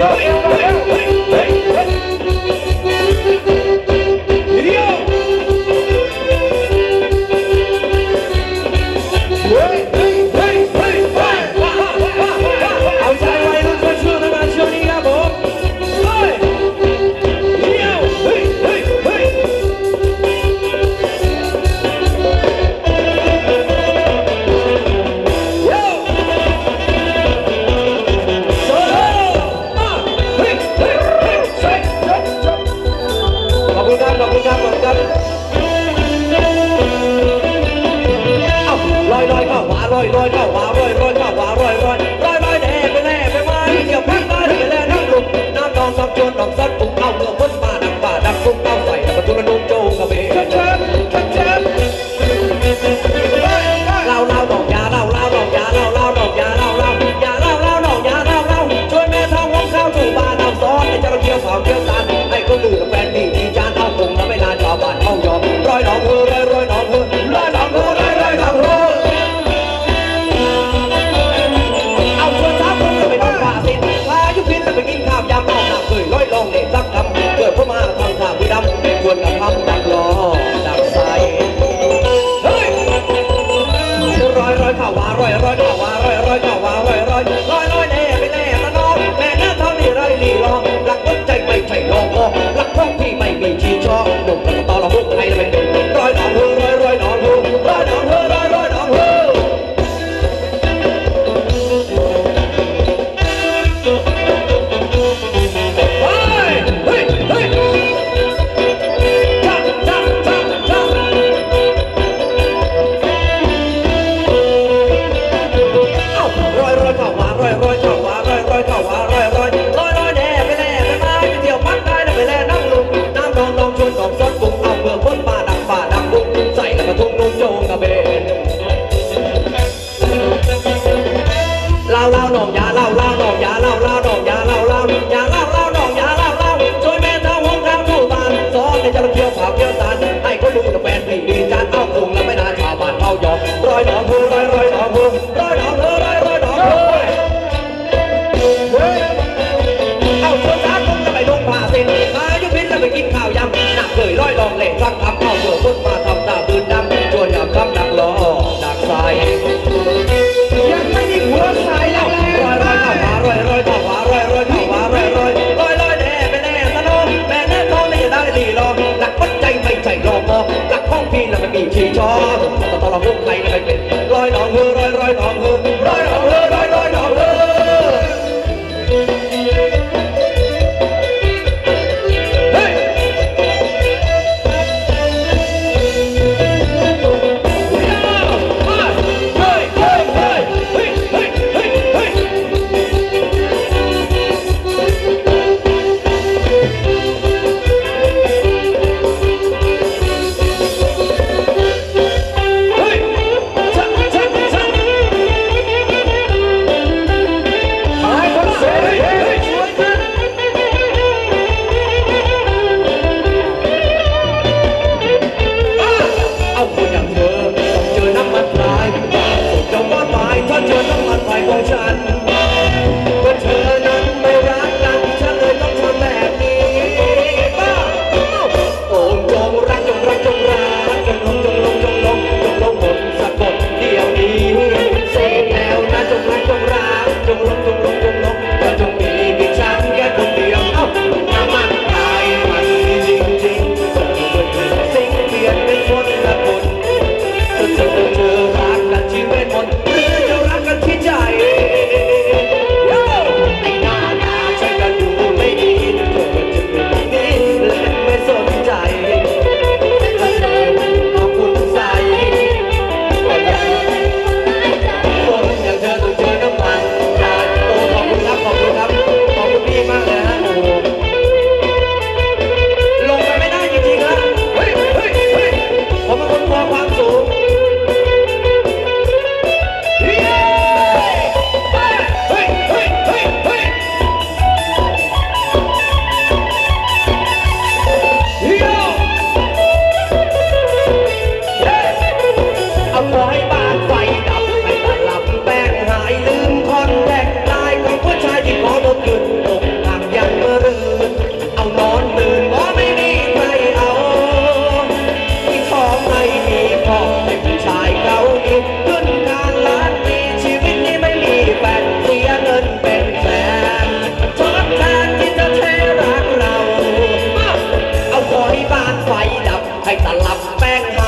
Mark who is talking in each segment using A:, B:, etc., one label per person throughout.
A: Brasil! วยเข้ามายโวยเข้ามายโวยลอยลอยแน่ไปแน่ไมาเกี่ยวพันตาเกี่ยวแน่นั่งลุกน้ำนองสับจนนองสับ แล้วก็ทุ่
B: ยังไม่ได้หัวสายแล้วรอยรอยต่อขวา
A: รอยรอยต่อขารอยรอยต่อขารอยรอยรอยรอยแน่ไปแน่สะโลมแม่แน่ท้องไม่ได้ดีหรอกหลักวัดใจไม่ใช่รอมอหลักห้องพี่น่ะมัมีชีชอต่อต่รองลูกใครไม่เป็นรอยหนองเฮอรอยรอยหนองเฮอ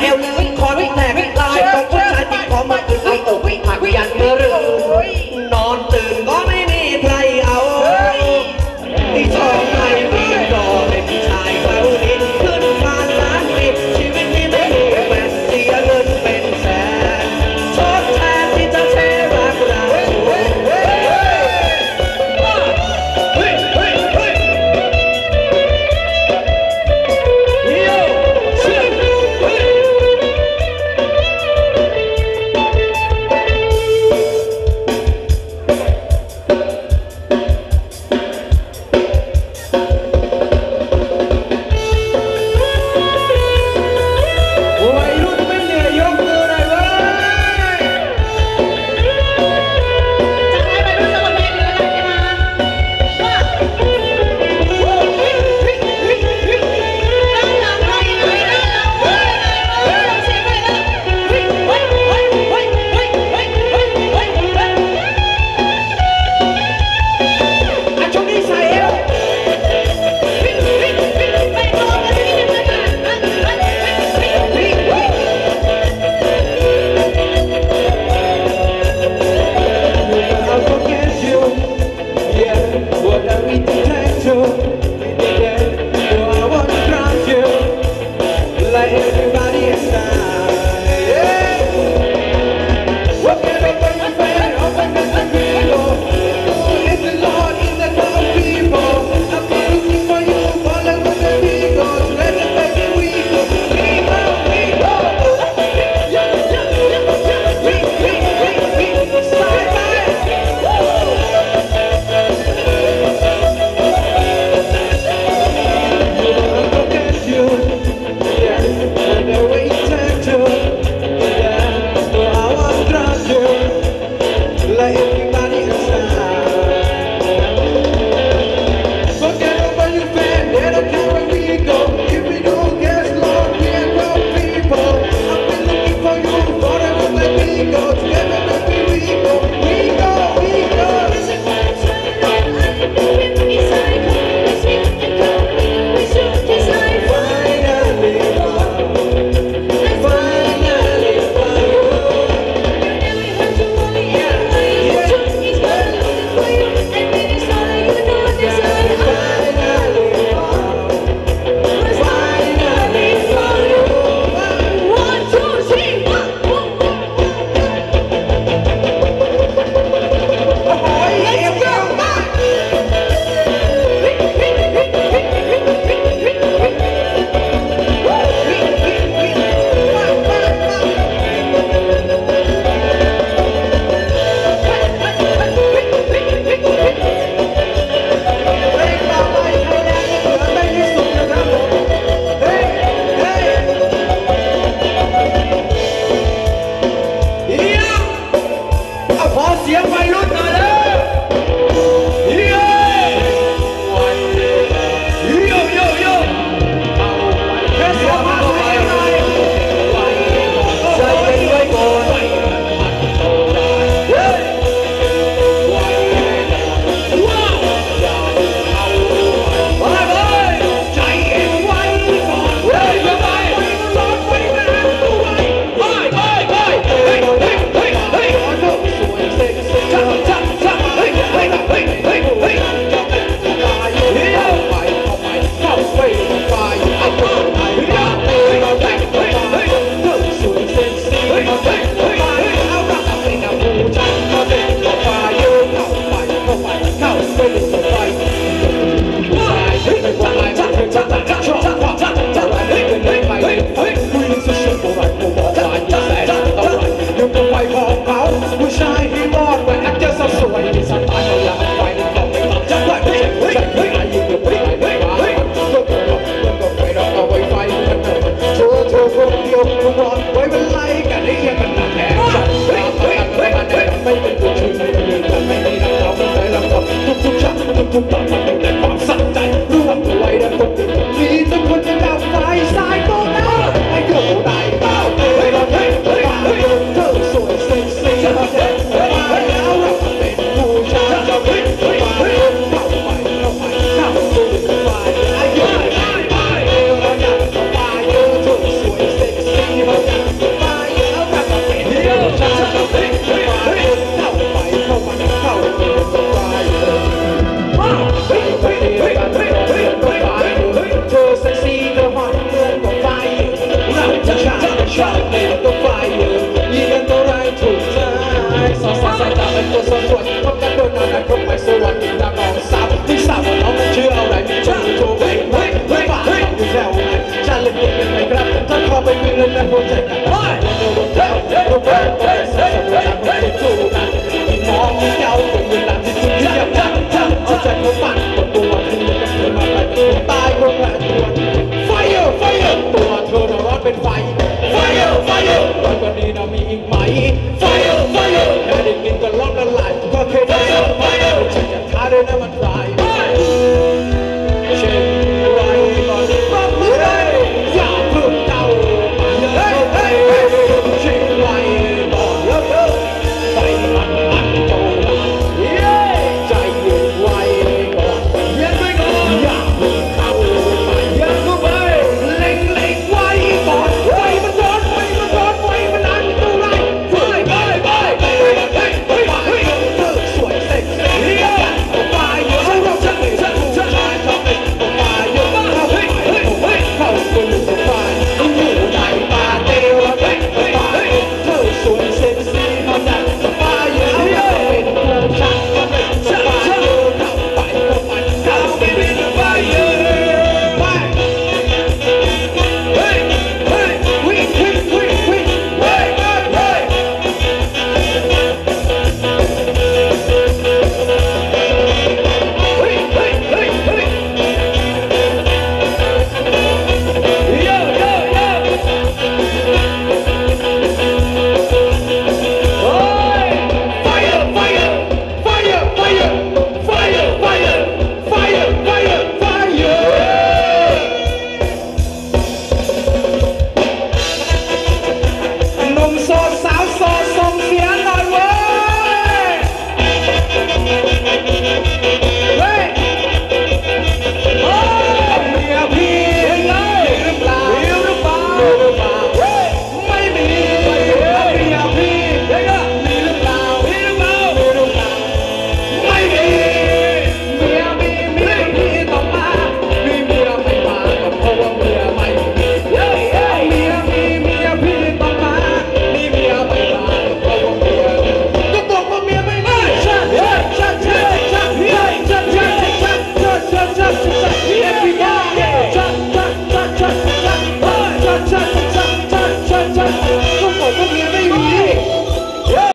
A: heo